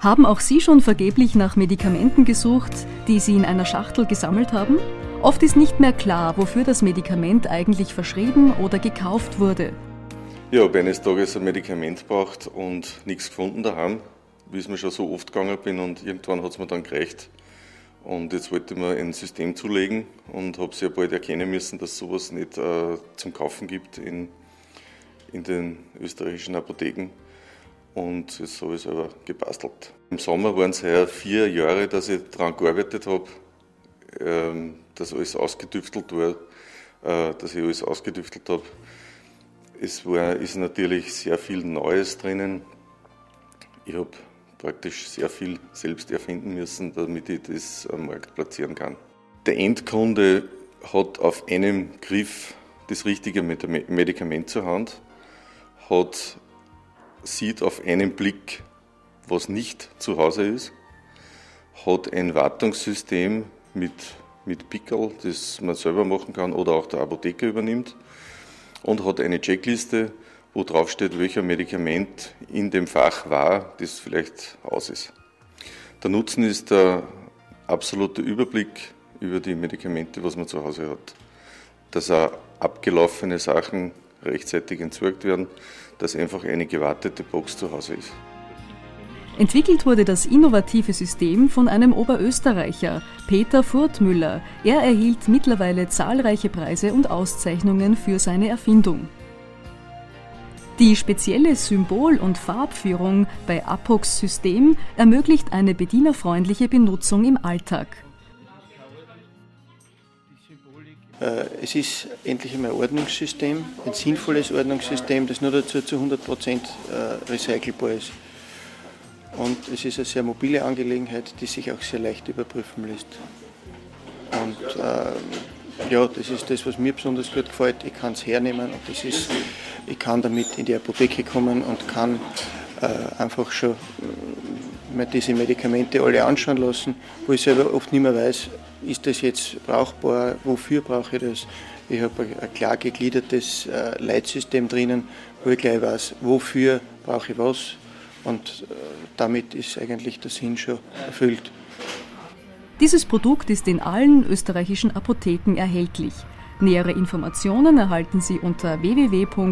Haben auch Sie schon vergeblich nach Medikamenten gesucht, die Sie in einer Schachtel gesammelt haben? Oft ist nicht mehr klar, wofür das Medikament eigentlich verschrieben oder gekauft wurde. Ich habe eines Tages ein Medikament braucht und nichts gefunden daheim, wie es mir schon so oft gegangen bin und irgendwann hat es mir dann gereicht. Und jetzt wollte ich mir ein System zulegen und habe sehr bald erkennen müssen, dass sowas nicht äh, zum Kaufen gibt in, in den österreichischen Apotheken. Und jetzt habe ich selber gebastelt. Im Sommer waren es heuer vier Jahre, dass ich daran gearbeitet habe, ähm, dass alles ausgedüftelt war, äh, dass ich alles ausgedüftelt habe. Es war, ist natürlich sehr viel Neues drinnen. Ich habe praktisch sehr viel selbst erfinden müssen, damit ich das am Markt platzieren kann. Der Endkunde hat auf einem Griff das richtige Medikament zur Hand, hat, sieht auf einen Blick, was nicht zu Hause ist, hat ein Wartungssystem mit, mit Pickel, das man selber machen kann oder auch der Apotheker übernimmt und hat eine Checkliste, wo drauf steht, welcher Medikament in dem Fach war, das vielleicht aus ist. Der Nutzen ist der absolute Überblick über die Medikamente, was man zu Hause hat. Dass auch abgelaufene Sachen rechtzeitig entsorgt werden, dass einfach eine gewartete Box zu Hause ist. Entwickelt wurde das innovative System von einem Oberösterreicher, Peter Furtmüller. Er erhielt mittlerweile zahlreiche Preise und Auszeichnungen für seine Erfindung. Die spezielle Symbol- und Farbführung bei Apox System ermöglicht eine bedienerfreundliche Benutzung im Alltag. Es ist endlich einmal ein Ordnungssystem, ein sinnvolles Ordnungssystem, das nur dazu zu 100% äh, recycelbar ist. Und es ist eine sehr mobile Angelegenheit, die sich auch sehr leicht überprüfen lässt. Und äh, ja, das ist das, was mir besonders gut gefällt. Ich kann es hernehmen und das ist, ich kann damit in die Apotheke kommen und kann äh, einfach schon äh, mir diese Medikamente alle anschauen lassen, wo ich selber oft nicht mehr weiß, ist das jetzt brauchbar, wofür brauche ich das. Ich habe ein, klar gegliedertes äh, Leitsystem drinnen, wo ich gleich weiß, wofür brauche ich was und äh, damit ist eigentlich der Sinn schon erfüllt. Dieses Produkt ist in allen österreichischen Apotheken erhältlich. Nähere Informationen erhalten Sie unter www.apox.at.